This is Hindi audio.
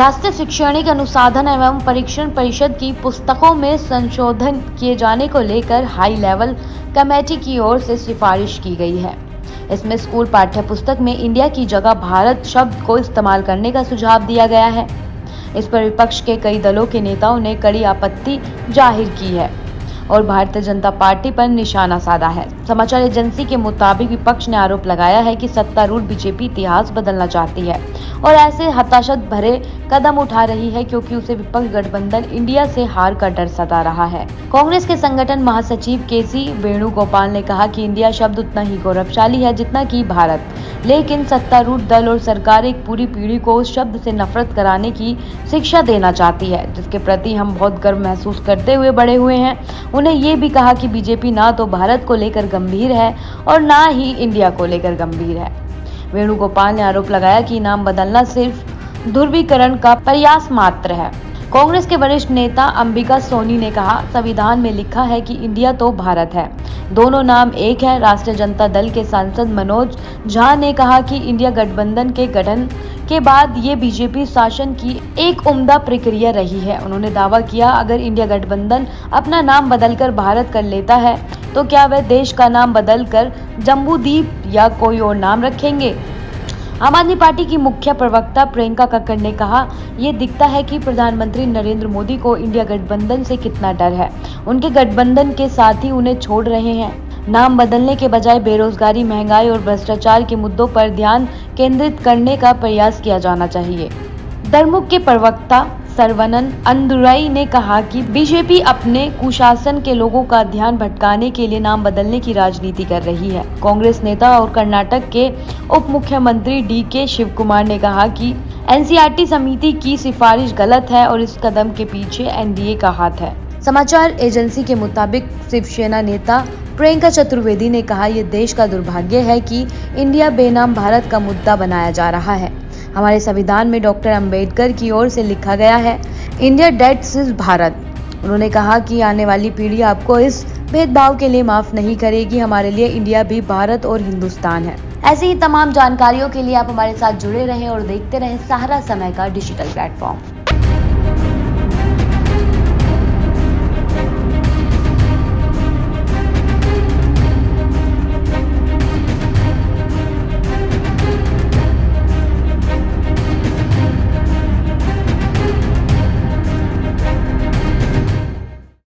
राष्ट्रीय शैक्षणिक अनुसाधन एवं परीक्षण परिषद की पुस्तकों में संशोधन किए जाने को लेकर हाई लेवल कमेटी की ओर से सिफारिश की गई है। इसमें स्कूल पाठ्य पुस्तक में इंडिया की जगह भारत शब्द को इस्तेमाल करने का सुझाव दिया गया है। इस पर विपक्ष के कई दलों के नेताओं ने कड़ी आपत्ति ज़ाहिर की है। और भारतीय जनता पार्टी पर निशाना साधा है। समाचार एजेंसी के मुताबिक विपक्ष ने आरोप लगाया है कि सत्तारूढ़ बीजेपी इतिहास बदलना चाहती है और ऐसे हताशत भरे कदम उठा रही है क्योंकि उसे विपक्ष गठबंधन इंडिया से हार का डर सता रहा है। कांग्रेस के संगठन महासचिव के सी वेणुगोपाल ने कहा कि इंडिया शब्द उतना ही गौरवशाली है जितना कि भारत। लेकिन सत्तारूढ़ दल और सरकार एक पूरी पीढ़ी को उस शब्द से नफरत कराने की शिक्षा देना चाहती है, जिसके प्रति हम बहुत गर्व महसूस करते हुए बड़े हुए हैं। उन्हें ये भी कहा कि बीजेपी ना तो भारत को लेकर गंभीर है और ना ही इंडिया को लेकर गंभीर है। वेणुगोपाल ने आरोप लगाया कि नाम बदलना सिर्फ़ ध्रुवीकरण का प्रयास मात्र है। कांग्रेस के वरिष्ठ नेता अंबिका सोनी ने कहा, संविधान में लिखा है कि इंडिया तो भारत है। दोनों नाम एक है, राष्ट्रीय जनता दल के सांसद मनोज झा ने कहा कि इंडिया गठबंधन के गठन के बाद ये बीजेपी शासन की एक उम्दा प्रक्रिया रही है। उन्होंने दावा किया, अगर इंडिया गठबंधन अपना नाम बदलकर भारत कर लेता है तो क्या वह देश का नाम बदलकर जम्बूदीप या कोई और नाम रखेंगे? आम आदमी पार्टी की मुख्य प्रवक्ता प्रियंका कक्कड़ ने कहा, ये दिखता है कि प्रधानमंत्री नरेंद्र मोदी को इंडिया गठबंधन से कितना डर है। उनके गठबंधन के साथ ही उन्हें छोड़ रहे हैं। नाम बदलने के बजाय बेरोजगारी, महँगाई और भ्रष्टाचार के मुद्दों पर ध्यान केंद्रित करने का प्रयास किया जाना चाहिए। दरमुख के प्रवक्ता सरवनन अंदुराई ने कहा कि बीजेपी अपने कुशासन के लोगों का ध्यान भटकाने के लिए नाम बदलने की राजनीति कर रही है। कांग्रेस नेता और कर्नाटक के उप मुख्यमंत्री डी के शिव कुमार ने कहा कि एनसीआरटी समिति की सिफारिश गलत है और इस कदम के पीछे एनडीए का हाथ है। समाचार एजेंसी के मुताबिक शिवसेना नेता प्रियंका चतुर्वेदी ने कहा यह देश का दुर्भाग्य है कि इंडिया बेनाम भारत का मुद्दा बनाया जा रहा है। हमारे संविधान में डॉक्टर अंबेडकर की ओर से लिखा गया है, इंडिया डेट इज़ भारत। उन्होंने कहा कि आने वाली पीढ़ी आपको इस भेदभाव के लिए माफ़ नहीं करेगी। हमारे लिए इंडिया भी भारत और हिंदुस्तान है। ऐसी ही तमाम जानकारियों के लिए आप हमारे साथ जुड़े रहें और देखते रहें सहारा समय का डिजिटल प्लेटफॉर्म।